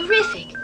terrific.